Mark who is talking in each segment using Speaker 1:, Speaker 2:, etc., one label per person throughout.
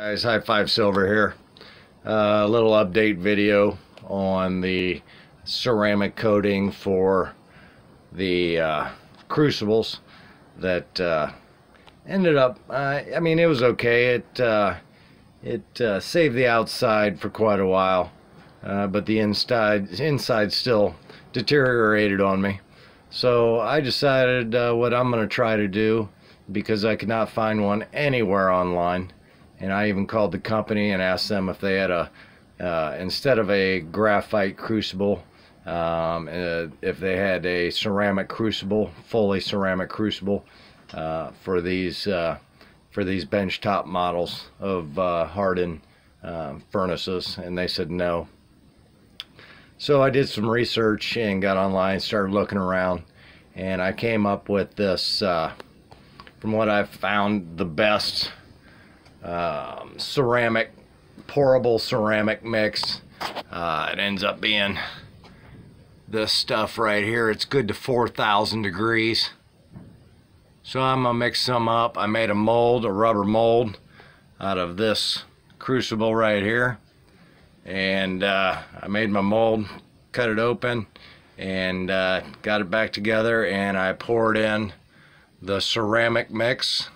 Speaker 1: Guys, High Five Silver here. Uh, a little update video on the ceramic coating for the uh, crucibles that uh, ended up, uh, I mean, it was okay. It, uh, it uh, saved the outside for quite a while, but the inside, inside still deteriorated on me. So I decided what I'm going to try to do because I could not find one anywhere online and I even called the company and asked them if they had a uh, instead of a graphite crucible um, uh, if they had a ceramic crucible fully ceramic crucible uh, for these uh, for these benchtop models of uh, hardened um, furnaces. And they said no. So I did some research and got online started looking around and I came up with this uh, from what I've found the best um, ceramic, pourable ceramic mix. Uh, it ends up being this stuff right here. It's good to 4,000 degrees. So I'm gonna mix some up. I made a mold, a rubber mold, out of this crucible right here. And uh, I made my mold, cut it open, and uh, got it back together. And I poured in the ceramic mix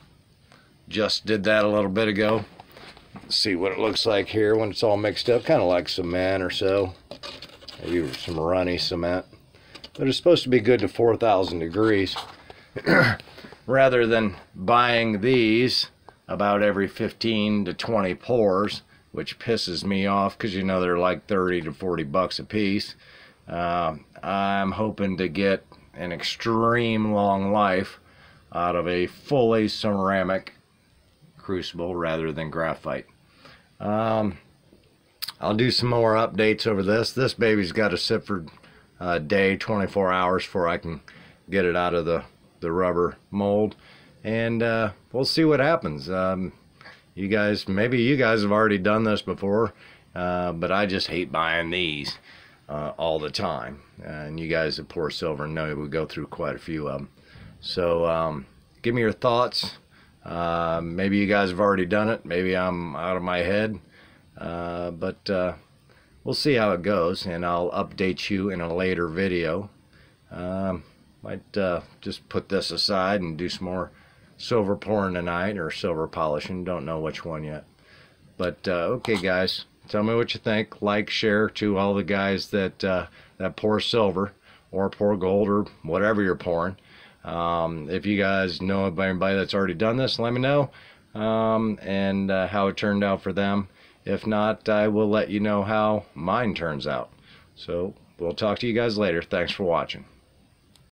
Speaker 1: just did that a little bit ago. Let's see what it looks like here when it's all mixed up. Kind of like cement or so. Maybe some runny cement. But it's supposed to be good to 4,000 degrees. Rather than buying these about every 15 to 20 pours, which pisses me off because you know they're like 30 to 40 bucks a piece. Uh, I'm hoping to get an extreme long life out of a fully ceramic crucible rather than graphite. Um, I'll do some more updates over this. This baby's got to sit for a day, 24 hours before I can get it out of the, the rubber mold. And uh, we'll see what happens. Um, you guys, maybe you guys have already done this before, uh, but I just hate buying these uh, all the time. and you guys at Pour Silver know we go through quite a few of them. So um, give me your thoughts. Uh, maybe you guys have already done it. Maybe I'm out of my head. Uh, but uh, we'll see how it goes, and I'll update you in a later video. Um, might uh, just put this aside and do some more silver pouring tonight or silver polishing. Don't know which one yet. But uh, okay, guys, tell me what you think. Like, share to all the guys that uh, that pour silver or pour gold or whatever you're pouring. Um, if you guys know anybody that's already done this, let me know um, and uh, how it turned out for them. If not, I will let you know how mine turns out. So we'll talk to you guys later. Thanks for watching.